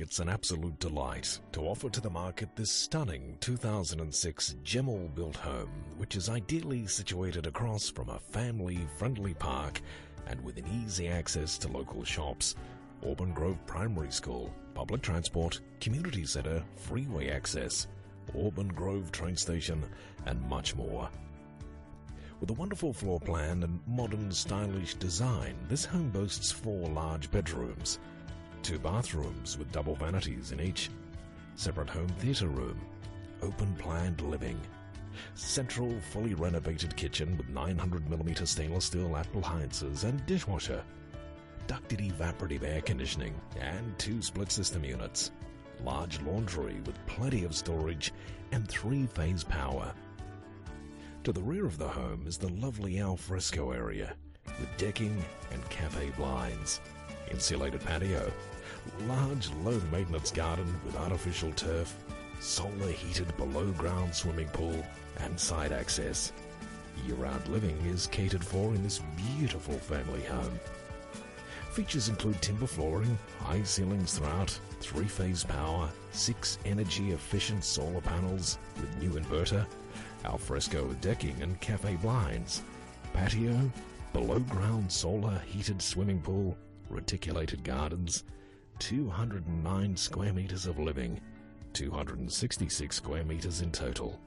It's an absolute delight to offer to the market this stunning 2006 Gemmell built home, which is ideally situated across from a family friendly park and with an easy access to local shops, Aubin Grove Primary School, public transport, community center, freeway access, Aubin Grove train station, and much more. With a wonderful floor plan and modern stylish design, this home boasts four large bedrooms, two bathrooms with double vanities in each, separate home theater room, open planned living, central fully renovated kitchen with 900mm stainless steel appliances and dishwasher, ducted evaporative air conditioning and two split system units, large laundry with plenty of storage and three-phase power. To the rear of the home is the lovely alfresco area with decking and cafe blinds, insulated patio, large low maintenance garden with artificial turf, solar heated below ground swimming pool, and side access. Year round living is catered for in this beautiful family home. Features include timber flooring, high ceilings throughout, three phase power, six energy efficient solar panels with new inverter, alfresco decking and cafe blinds, patio, below ground solar heated swimming pool, reticulated gardens, 209 square meters of living, 266 square meters in total.